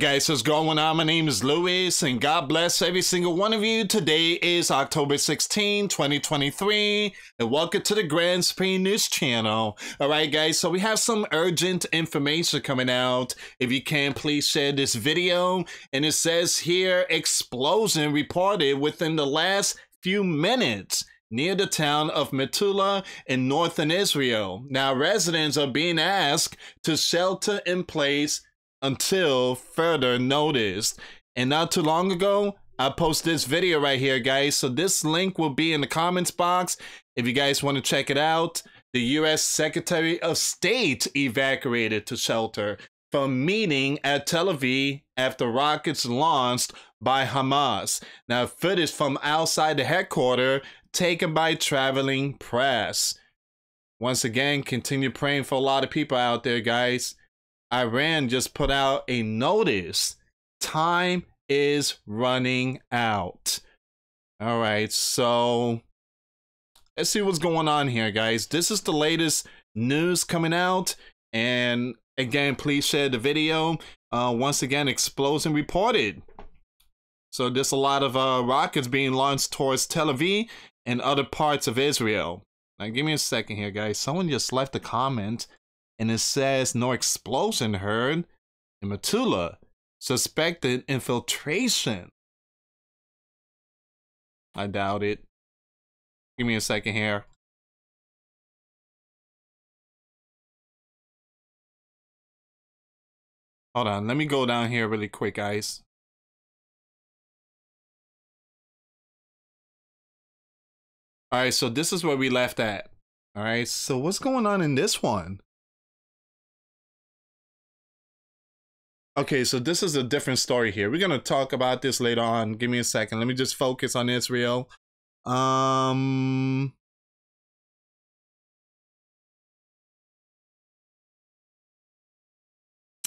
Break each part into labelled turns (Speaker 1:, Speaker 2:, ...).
Speaker 1: guys, what's going on? My name is Louis, and God bless every single one of you. Today is October 16, 2023, and welcome to the Grand Supreme News channel. All right, guys, so we have some urgent information coming out. If you can, please share this video. And it says here, explosion reported within the last few minutes near the town of Metula in northern Israel. Now, residents are being asked to shelter in place until further notice. And not too long ago, I posted this video right here, guys. So this link will be in the comments box if you guys want to check it out. The U.S. Secretary of State evacuated to shelter from meeting at Tel Aviv after rockets launched by Hamas. Now, footage from outside the headquarters taken by traveling press. Once again, continue praying for a lot of people out there, guys. Iran just put out a notice. Time is running out. All right, so let's see what's going on here, guys. This is the latest news coming out. And again, please share the video. Uh, once again, explosion reported. So there's a lot of uh, rockets being launched towards Tel Aviv and other parts of Israel. Now, give me a second here, guys. Someone just left a comment and it says no explosion heard in Metula, Suspected infiltration. I doubt it. Give me a second here. Hold on, let me go down here really quick, guys. All right, so this is where we left at. All right, so what's going on in this one? Okay, so this is a different story here. We're gonna talk about this later on. Give me a second. Let me just focus on Israel. Um.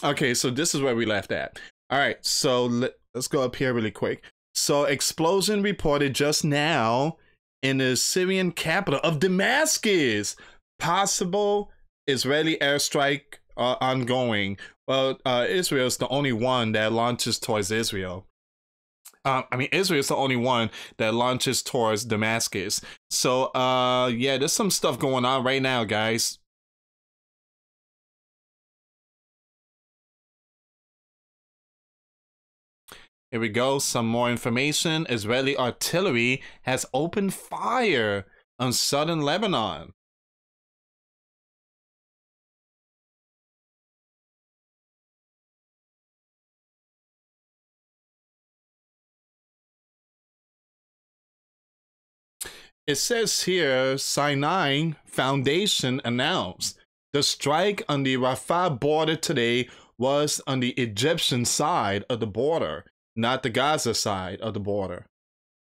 Speaker 1: Okay, so this is where we left at. All right, so let, us go up here really quick. So, explosion reported just now in the Syrian capital of Damascus. Possible Israeli airstrike uh, ongoing. Well, uh, Israel is the only one that launches towards Israel. Uh, I mean, Israel is the only one that launches towards Damascus. So, uh, yeah, there's some stuff going on right now, guys. Here we go. Some more information. Israeli artillery has opened fire on southern Lebanon. It says here Sinai Foundation announced the strike on the Rafah border today was on the Egyptian side of the border, not the Gaza side of the border.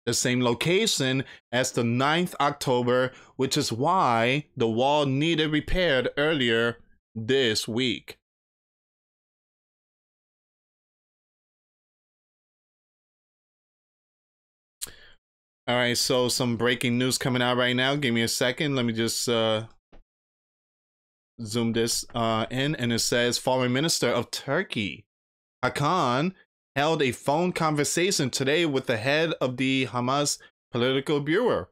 Speaker 1: The same location as the 9th October, which is why the wall needed repaired earlier this week. All right, so some breaking news coming out right now. Give me a second. Let me just uh, zoom this uh, in. And it says Foreign Minister of Turkey, Hakan, held a phone conversation today with the head of the Hamas political bureau.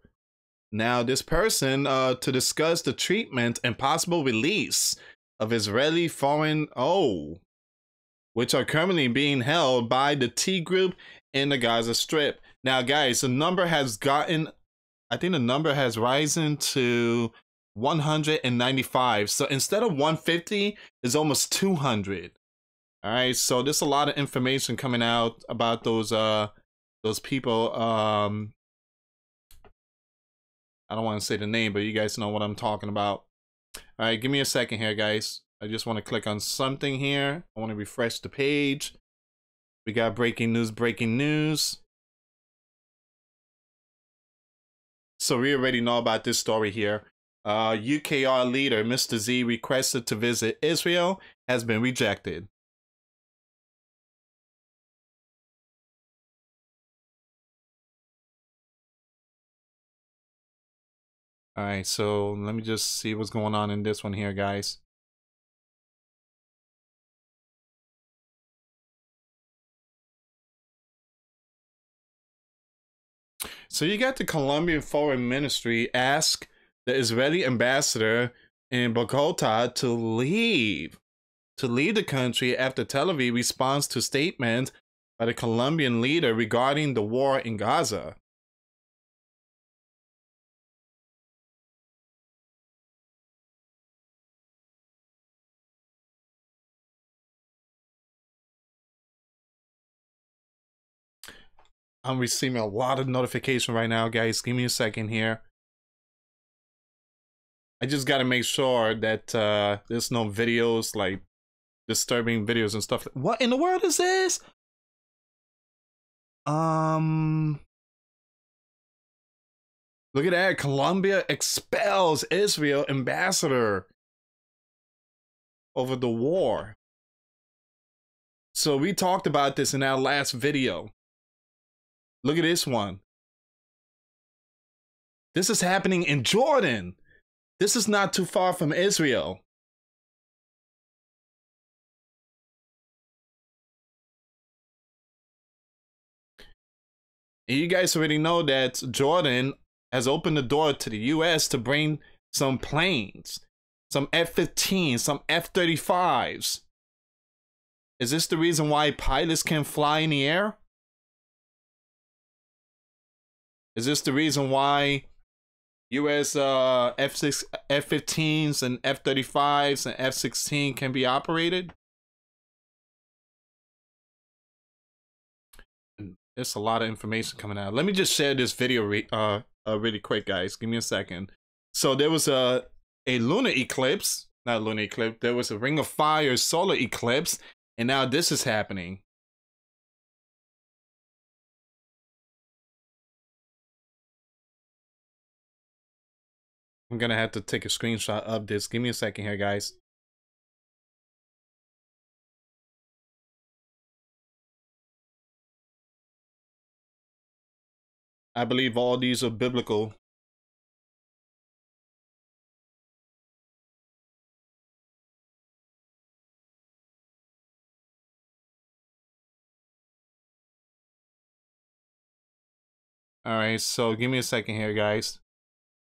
Speaker 1: Now, this person uh, to discuss the treatment and possible release of Israeli foreign oh, which are currently being held by the T group in the Gaza Strip. Now, guys, the number has gotten, I think the number has risen to 195. So instead of 150, it's almost 200. All right, so there's a lot of information coming out about those uh those people. Um, I don't want to say the name, but you guys know what I'm talking about. All right, give me a second here, guys. I just want to click on something here. I want to refresh the page. We got breaking news, breaking news. So we already know about this story here. Uh, UKR leader Mr. Z requested to visit Israel has been rejected. All right, so let me just see what's going on in this one here, guys. So you got the Colombian Foreign Ministry ask the Israeli ambassador in Bogota to leave, to leave the country after Tel Aviv responds to statements by the Colombian leader regarding the war in Gaza. I'm receiving a lot of notification right now, guys. Give me a second here. I just gotta make sure that uh, there's no videos like disturbing videos and stuff. What in the world is this? Um, look at that. Colombia expels Israel ambassador over the war. So we talked about this in our last video. Look at this one. This is happening in Jordan. This is not too far from Israel. And you guys already know that Jordan has opened the door to the US to bring some planes, some F 15s, some F 35s. Is this the reason why pilots can fly in the air? Is this the reason why US uh, F6 F15s and F35s and F16 can be operated? There's a lot of information coming out. Let me just share this video re uh, uh, really quick, guys. Give me a second. So there was a a lunar eclipse, not lunar eclipse. There was a Ring of Fire solar eclipse, and now this is happening. I'm gonna have to take a screenshot of this. Give me a second here, guys. I believe all these are biblical. All right, so give me a second here, guys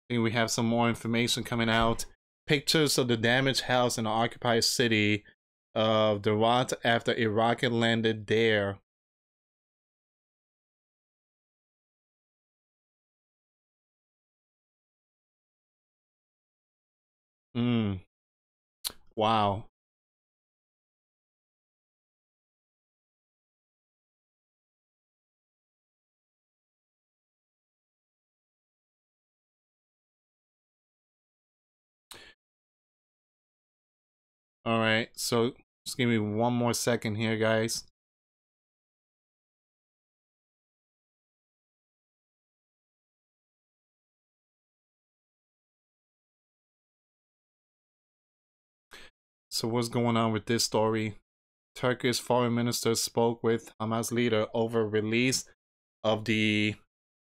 Speaker 1: we have some more information coming out. Pictures of the damaged house in the occupied city of Sderot after a rocket landed there. Hmm. Wow. All right, so just give me one more second here, guys. So what's going on with this story? Turkish foreign minister spoke with Hamas leader over release of the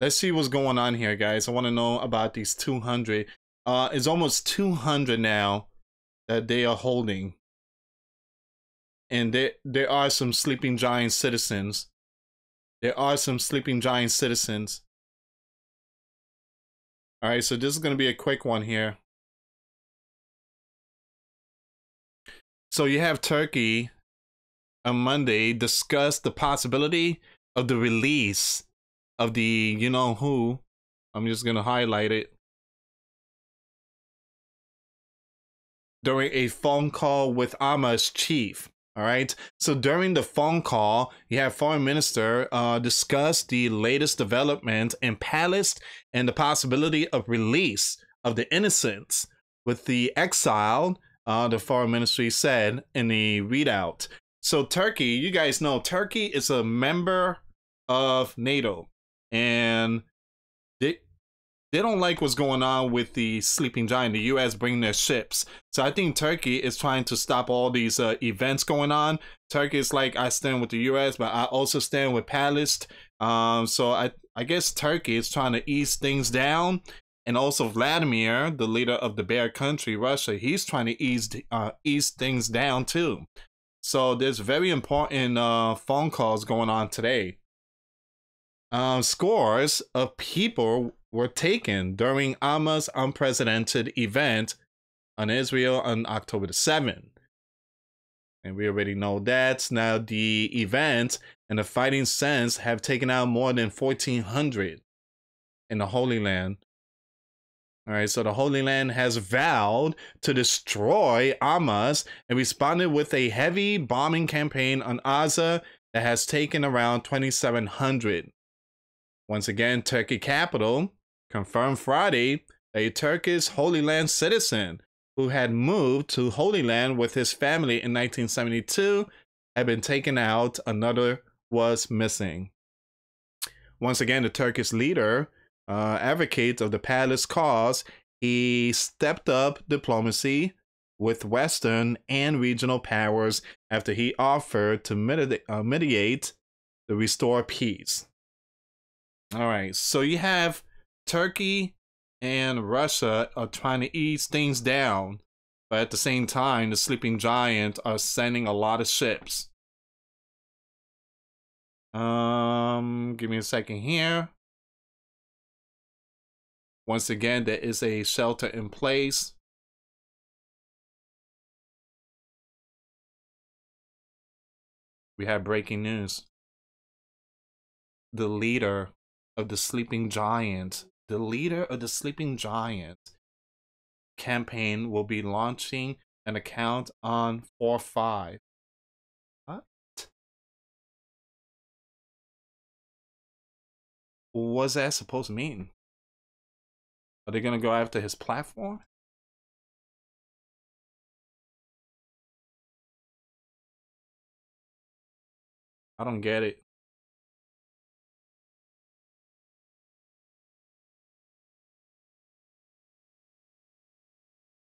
Speaker 1: let's see what's going on here guys i want to know about these 200 uh it's almost 200 now that they are holding. And there, there are some sleeping giant citizens. There are some sleeping giant citizens. All right, so this is going to be a quick one here. So you have Turkey on Monday discuss the possibility of the release of the you know who. I'm just going to highlight it. During a phone call with Hamas chief. All right. So during the phone call, you have foreign minister uh, discuss the latest development in Palestine and the possibility of release of the innocents with the exiled. Uh, the foreign ministry said in the readout. So Turkey, you guys know Turkey is a member of NATO, and they don't like what's going on with the sleeping giant the us bringing their ships. So i think turkey is trying to stop all these uh, events going on. Turkey is like i stand with the us but i also stand with palestine. Um, so i i guess turkey is trying to ease things down. And also vladimir the leader of the bear country russia he's trying to ease uh, ease things down too. So there's very important uh, phone calls going on today. Uh, scores of people were taken during Hamas' unprecedented event on Israel on October the 7th. And we already know that. Now, the event and the fighting sense have taken out more than 1,400 in the Holy Land. All right, so the Holy Land has vowed to destroy Hamas and responded with a heavy bombing campaign on Gaza that has taken around 2,700. Once again, Turkey capital confirmed Friday a Turkish Holy Land citizen who had moved to Holy Land with his family in 1972 had been taken out. Another was missing. Once again, the Turkish leader uh, advocate of the palace cause, he stepped up diplomacy with Western and regional powers after he offered to uh, mitigate the restore peace. All right, so you have Turkey and Russia are trying to ease things down, but at the same time, the sleeping giant are sending a lot of ships. Um, give me a second here. Once again, there is a shelter in place. We have breaking news. The leader of the sleeping giant the leader of the Sleeping Giant campaign will be launching an account on 4-5. What? What's that supposed to mean? Are they going to go after his platform? I don't get it.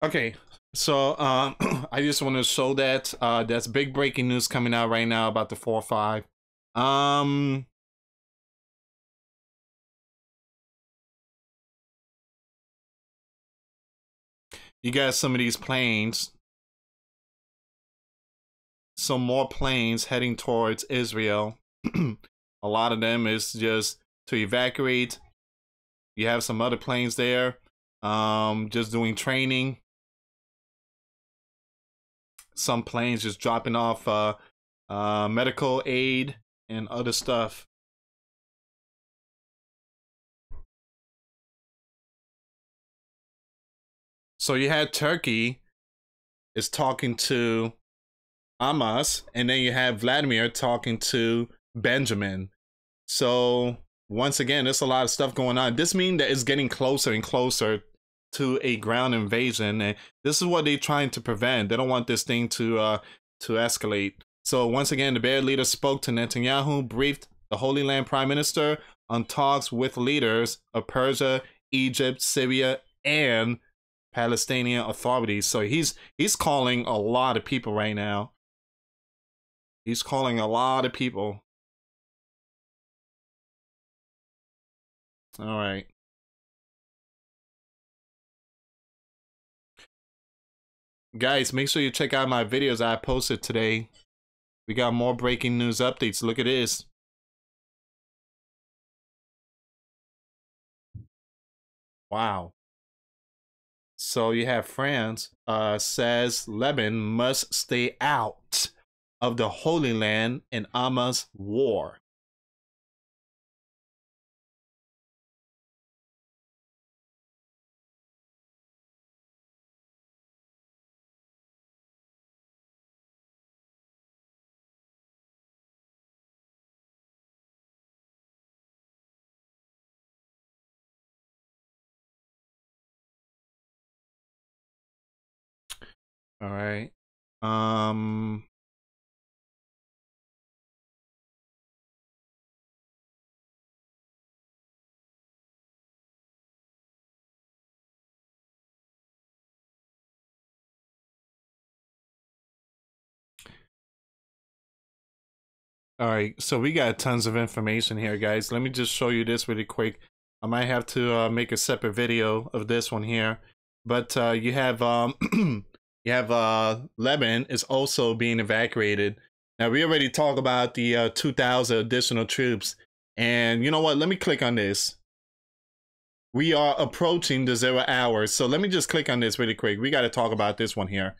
Speaker 1: Okay, so um, I just want to show that uh, that's big breaking news coming out right now about the four or five. Um, you got some of these planes, some more planes heading towards Israel. A lot of them is just to evacuate. You have some other planes there, um, just doing training some planes just dropping off uh, uh, medical aid and other stuff. So you had Turkey is talking to Hamas, and then you have Vladimir talking to Benjamin. So once again, there's a lot of stuff going on. This means that it's getting closer and closer to a ground invasion, and this is what they're trying to prevent. They don't want this thing to uh to escalate. So once again, the bear leader spoke to Netanyahu, briefed the Holy Land Prime Minister on talks with leaders of Persia, Egypt, Syria, and Palestinian authorities. So he's he's calling a lot of people right now. He's calling a lot of people. All right. Guys, make sure you check out my videos I posted today. We got more breaking news updates. Look at this. Wow. So you have France uh, says Lebanon must stay out of the Holy Land in Hamas war. All right. Um All right, so we got tons of information here, guys. Let me just show you this really quick. I might have to uh, make a separate video of this one here. But uh, you have um, You have uh, Lebanon is also being evacuated. Now we already talked about the uh, 2,000 additional troops And you know what? Let me click on this. We are approaching the zero hours. So let me just click on this really quick. We got to talk about this one here.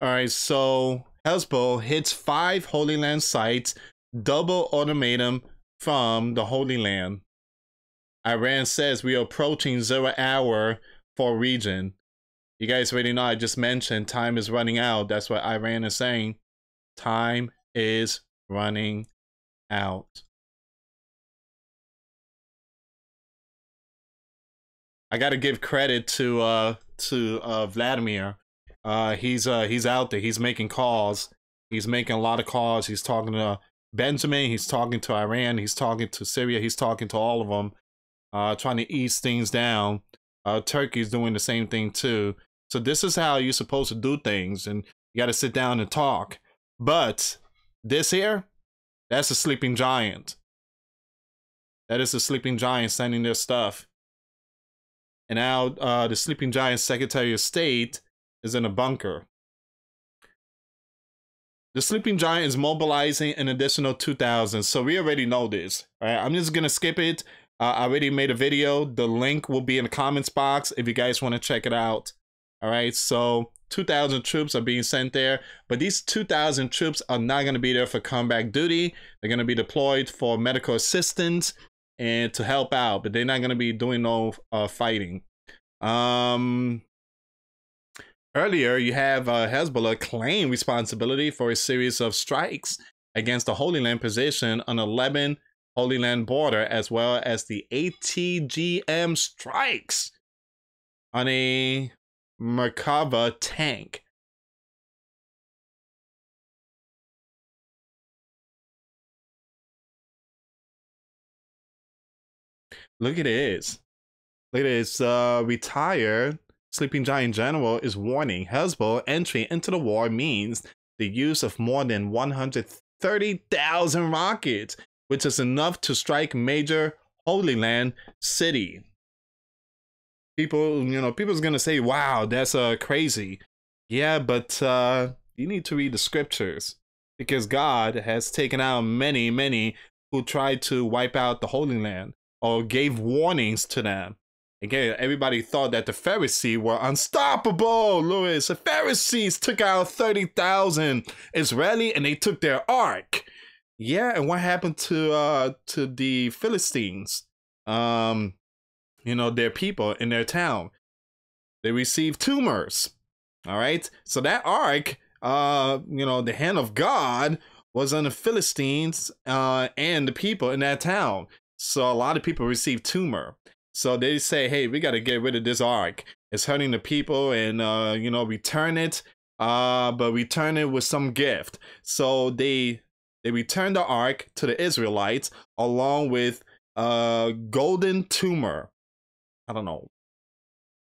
Speaker 1: All right, so Hezbollah hits five Holy Land sites, double ultimatum from the Holy Land. Iran says we are approaching zero hour for region. You guys already know I just mentioned time is running out. That's what Iran is saying. Time is running out. I got to give credit to uh to uh Vladimir uh, he's uh, he's out there. He's making calls. He's making a lot of calls. He's talking to Benjamin. He's talking to Iran. He's talking to Syria. He's talking to all of them, uh, trying to ease things down. Uh, Turkey's doing the same thing too. So this is how you're supposed to do things, and you got to sit down and talk. But this here, that's a sleeping giant. That is a sleeping giant sending their stuff. And now uh, the sleeping giant Secretary of State is in a bunker. The sleeping giant is mobilizing an additional 2,000. So we already know this. Right, I'm just going to skip it. Uh, I already made a video. The link will be in the comments box if you guys want to check it out. All right, so 2,000 troops are being sent there, but these 2,000 troops are not going to be there for combat duty. They're going to be deployed for medical assistance and to help out, but they're not going to be doing no uh, fighting. Um, Earlier, you have uh, Hezbollah claim responsibility for a series of strikes against the Holy Land position on the Lebanon Holy Land border, as well as the ATGM strikes on a Merkava tank. Look at this. Look at this. Uh, retired Sleeping Giant General is warning Hezbollah entry into the war means the use of more than 130,000 rockets, which is enough to strike major Holy Land city. People, you know, people's gonna say, "Wow, that's uh crazy." Yeah, but uh, you need to read the scriptures because God has taken out many, many who tried to wipe out the Holy Land or gave warnings to them. Again, everybody thought that the Pharisees were unstoppable, Louis. The Pharisees took out 30,000 Israeli and they took their ark. Yeah, and what happened to uh to the Philistines? Um, you know, their people in their town. They received tumors. All right. So that ark, uh, you know, the hand of God was on the Philistines uh and the people in that town. So a lot of people received tumor. So they say, hey, we got to get rid of this ark. It's hurting the people and, uh, you know, return it, uh, but return it with some gift. So they they return the ark to the Israelites along with a golden tumor. I don't know.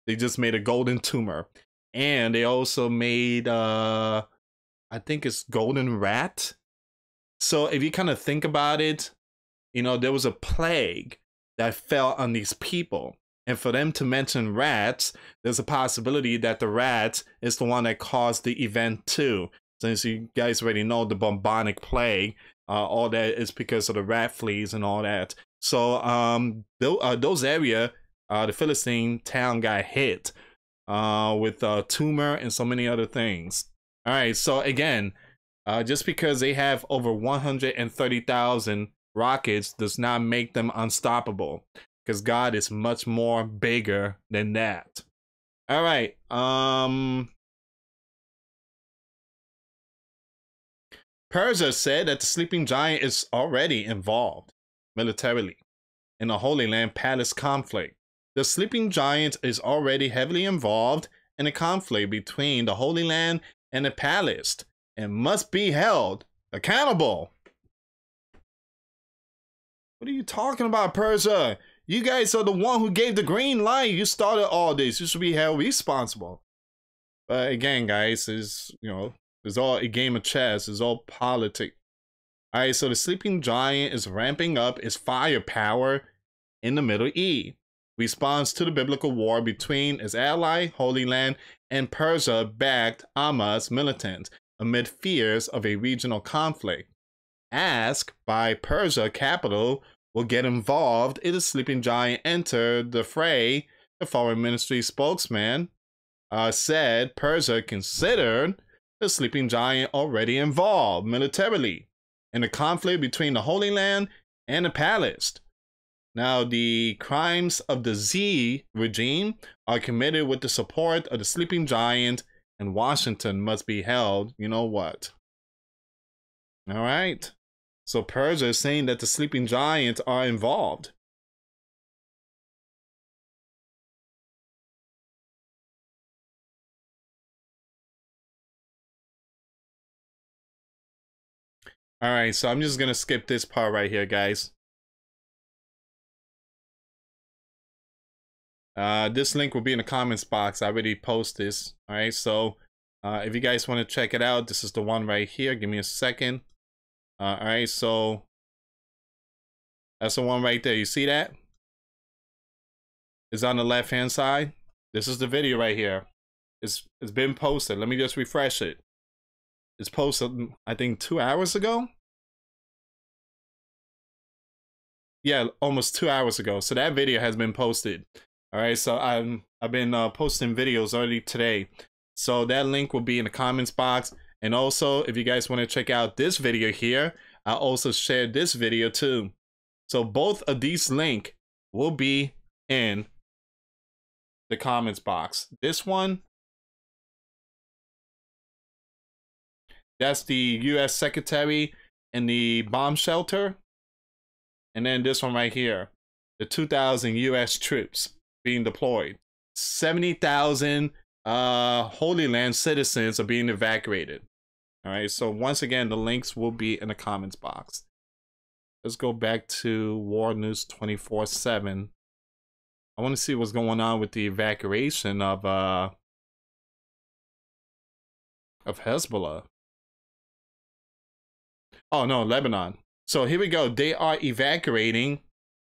Speaker 1: They just made a golden tumor. And they also made, uh, I think it's golden rat. So if you kind of think about it, you know, there was a plague that fell on these people. And for them to mention rats, there's a possibility that the rat is the one that caused the event too. Since you guys already know the bubonic plague, uh, all that is because of the rat fleas and all that. So um, th- uh, those area, uh, the Philistine town got hit uh, with a tumor and so many other things. All right, so again, uh, just because they have over 130,000 rockets does not make them unstoppable because God is much more bigger than that. All right. Um Persia said that the sleeping giant is already involved militarily in the Holy Land Palace conflict. The sleeping giant is already heavily involved in a conflict between the Holy Land and the palace and must be held accountable. What are you talking about, Persia? You guys are the one who gave the green light. You started all this. You should be held responsible. But again, guys, is you know, it's all a game of chess. It's all politics. Alright, so the sleeping giant is ramping up its firepower in the Middle East. responds to the biblical war between its ally, Holy Land, and Persia backed Hamas militants amid fears of a regional conflict. Asked by Persia capital will get involved if the sleeping giant entered the fray, the foreign ministry spokesman uh, said Persia considered the sleeping giant already involved militarily in the conflict between the Holy Land and the palace. Now, the crimes of the Z regime are committed with the support of the sleeping giant, and Washington must be held. You know what? All right. So Persia is saying that the sleeping giants are involved. All right, so I'm just gonna skip this part right here, guys. Uh, this link will be in the comments box. I already post this. All right, so uh, if you guys want to check it out, this is the one right here. Give me a second. All right, so that's the one right there. You see that? It's on the left hand side. This is the video right here. It's it's been posted. Let me just refresh it. It's posted, I think, two hours ago. Yeah, almost two hours ago. So that video has been posted. All right, so I'm I've been uh, posting videos already today. So that link will be in the comments box. And also, if you guys want to check out this video here, I also shared this video too. So both of these link will be in the comments box. This one, that's the U.S. Secretary in the bomb shelter. And then this one right here, the 2,000 U.S. troops being deployed. 70,000 uh, Holy Land citizens are being evacuated. All right, so once again, the links will be in the comments box. Let's go back to War News 24 7. I want to see what's going on with the evacuation of uh of Hezbollah. Oh no, Lebanon. So here we go. They are evacuating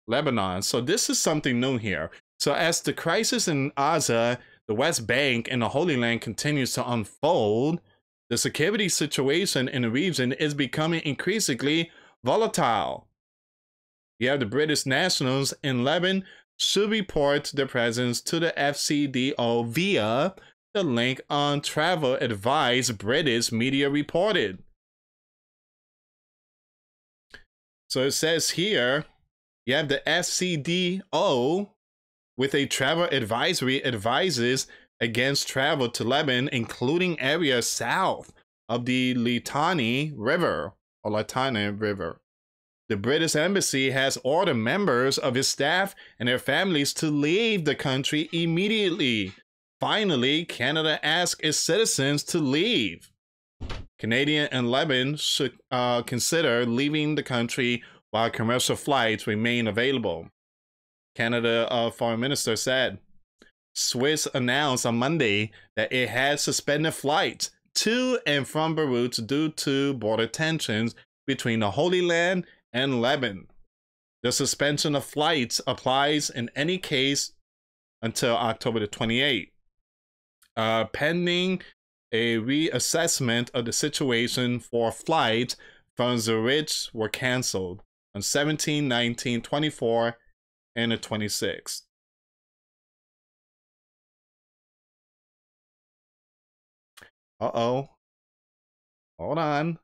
Speaker 1: Lebanon. So this is something new here. So as the crisis in Gaza, the West Bank, and the Holy Land continues to unfold, the security situation in the region is becoming increasingly volatile. You have the British nationals in Lebanon should report their presence to the FCDO via the link on travel advice British media reported. So it says here, you have the FCDO with a travel advisory advises against travel to Lebanon, including areas south of the Litani River or Litani River. The British Embassy has ordered members of its staff and their families to leave the country immediately. Finally, Canada asked its citizens to leave. Canadian and Lebanon should uh, consider leaving the country while commercial flights remain available. Canada uh, Foreign Minister said. Swiss announced on Monday that it had suspended flights to and from Beirut due to border tensions between the Holy Land and Lebanon. The suspension of flights applies in any case until October the 28th, uh, pending a reassessment of the situation for flights from Zurich were canceled on 17, 19, 24, and the 26th. Uh-oh. Hold on.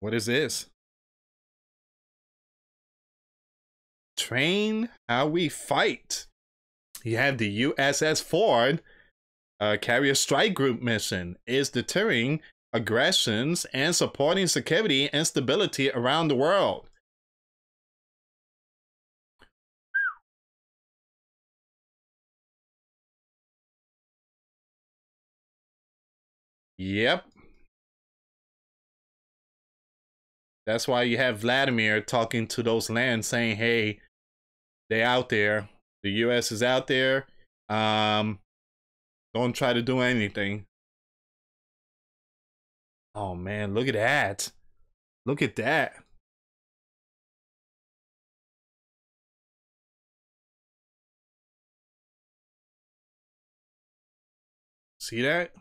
Speaker 1: What is this? Train how we fight. You have the USS Ford uh, carrier strike group mission is deterring aggressions and supporting security and stability around the world. Yep. That's why you have Vladimir talking to those lands saying, hey, they out there. The US is out there. Um, don't try to do anything. Oh man, look at that. Look at that. See that?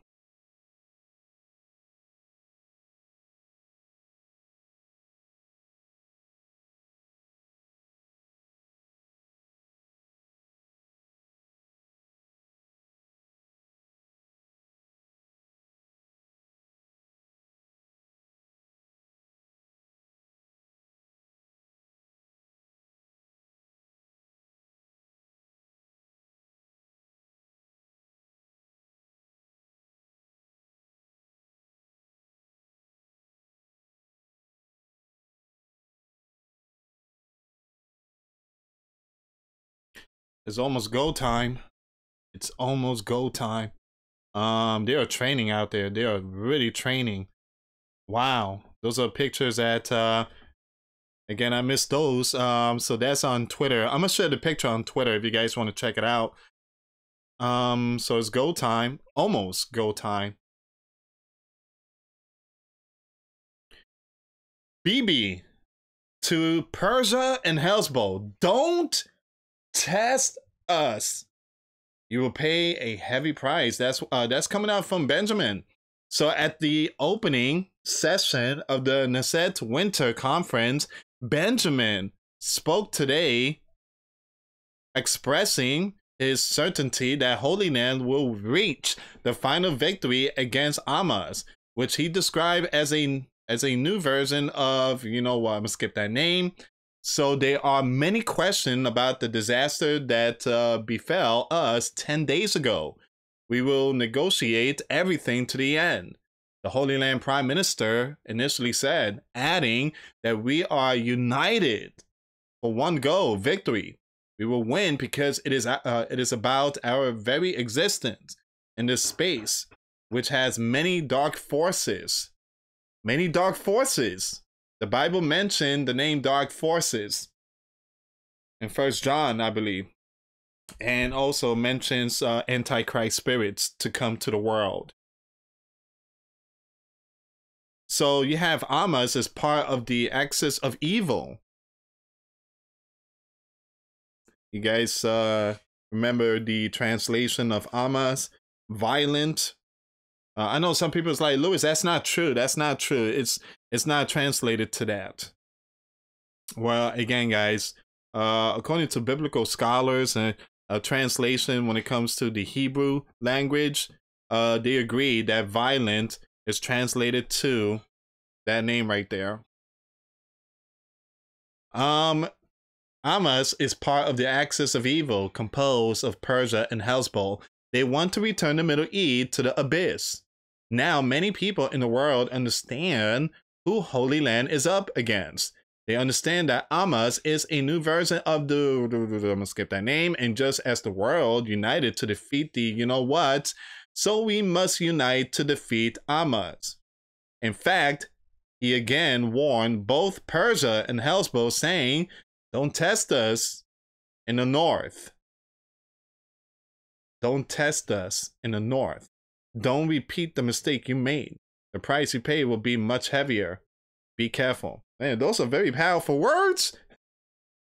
Speaker 1: It's almost go time. It's almost go time. Um, they are training out there. They are really training. Wow, those are pictures at. Uh, again, I missed those. Um, so that's on Twitter. I'm gonna share the picture on Twitter if you guys want to check it out. Um, so it's go time, almost go time. BB to Persia and Hezbollah. Don't test us. You will pay a heavy price. That's uh, that's coming out from Benjamin. So at the opening session of the Knesset Winter Conference, Benjamin spoke today, expressing his certainty that Holy Land will reach the final victory against Hamas, which he described as a as a new version of you know what I'm gonna skip that name so there are many questions about the disaster that uh, befell us 10 days ago. We will negotiate everything to the end. The Holy Land Prime Minister initially said, adding that we are united for one goal, victory. We will win because it is uh, it is about our very existence in this space, which has many dark forces. Many dark forces the Bible mentioned the name dark forces in First John, I believe, and also mentions uh, antichrist spirits to come to the world. So you have Amas as part of the axis of evil. You guys uh, remember the translation of Amas? violent, uh, I know some people's like Lewis. That's not true. That's not true. It's it's not translated to that. Well, again, guys, uh, according to biblical scholars and a translation when it comes to the Hebrew language, uh, they agree that violent is translated to that name right there. Um, Hamas is part of the axis of evil composed of Persia and Hezbollah. They want to return the Middle East to the abyss. Now, many people in the world understand who Holy Land is up against. They understand that Hamas is a new version of the. I'm gonna skip that name. And just as the world united to defeat the, you know what, so we must unite to defeat Hamas. In fact, he again warned both Persia and Hezbollah, saying, Don't test us in the north. Don't test us in the north. Don't repeat the mistake you made. The price you pay will be much heavier. Be careful. Man, those are very powerful words.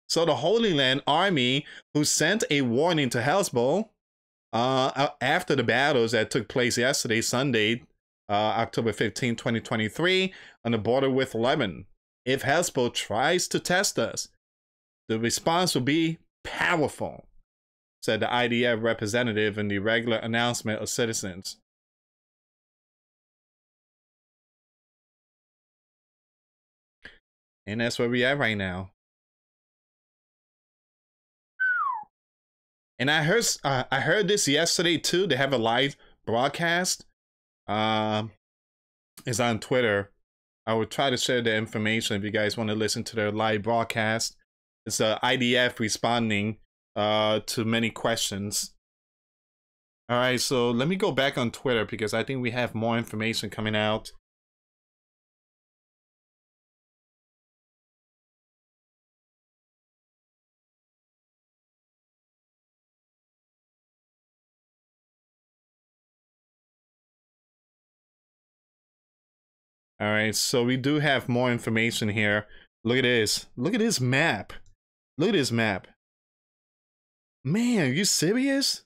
Speaker 1: So the Holy Land army, who sent a warning to Hezbollah uh, after the battles that took place yesterday, Sunday, uh, October 15, 2023, on the border with Lebanon. If Hezbollah tries to test us, the response will be powerful, said the IDF representative in the regular announcement of citizens. And that's where we at right now. And I heard uh, I heard this yesterday too. They have a live broadcast. Um, is on Twitter. I will try to share the information if you guys want to listen to their live broadcast. It's the IDF responding uh, to many questions. All right, so let me go back on Twitter because I think we have more information coming out. All right, so we do have more information here. Look at this. Look at this map. Look at this map. Man, are you serious?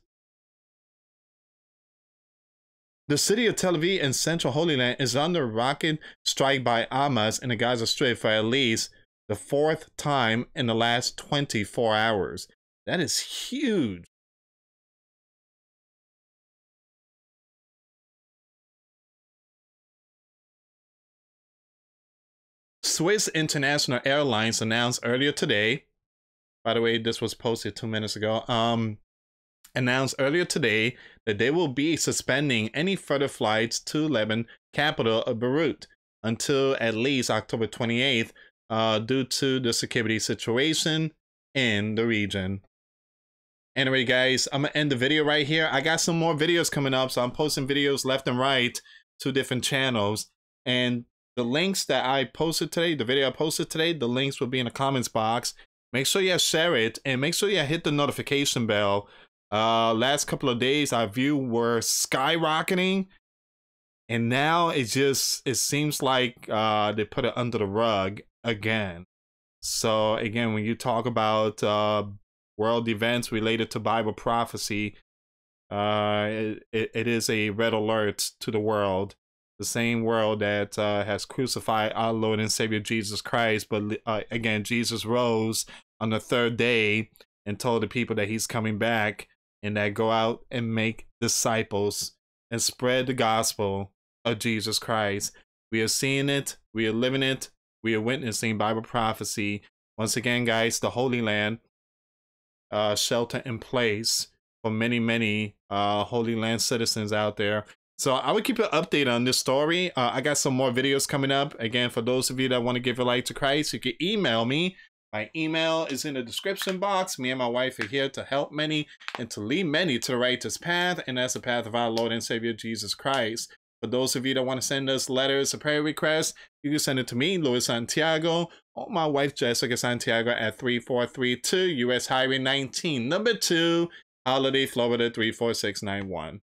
Speaker 1: The city of Tel Aviv in central Holy Land is under rocket strike by Hamas in the Gaza Strip for at least the fourth time in the last 24 hours. That is huge. Swiss International Airlines announced earlier today, by the way, this was posted two minutes ago, um, announced earlier today that they will be suspending any further flights to Lebanon capital of Beirut until at least October 28th uh, due to the security situation in the region. Anyway, guys, I'm going to end the video right here. I got some more videos coming up, so I'm posting videos left and right to different channels. And the links that I posted today, the video I posted today, the links will be in the comments box. Make sure you share it and make sure you hit the notification bell. Uh, last couple of days, our view were skyrocketing, and now it just it seems like uh, they put it under the rug again. So again, when you talk about uh, world events related to Bible prophecy, uh, it, it is a red alert to the world the same world that uh, has crucified our Lord and Savior Jesus Christ. But uh, again, Jesus rose on the third day and told the people that he's coming back and that go out and make disciples and spread the gospel of Jesus Christ. We are seeing it, we are living it, we are witnessing Bible prophecy. Once again, guys, the Holy Land uh, shelter in place for many, many uh, Holy Land citizens out there so I will keep an update on this story. Uh, I got some more videos coming up. Again, for those of you that want to give your life to Christ, you can email me. My email is in the description box. Me and my wife are here to help many and to lead many to the righteous path, and that's the path of our Lord and Savior Jesus Christ. For those of you that want to send us letters or prayer requests, you can send it to me, Luis Santiago, or my wife, Jessica Santiago, at 3432 US Highway 19, number 2, Holiday, Florida 34691.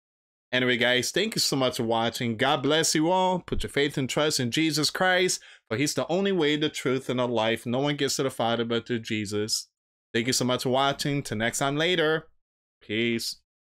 Speaker 1: Anyway, guys, thank you so much for watching. God bless you all. Put your faith and trust in Jesus Christ, for he's the only way, the truth, and the life. No one gets to the Father but through Jesus. Thank you so much for watching. Till next time later. Peace.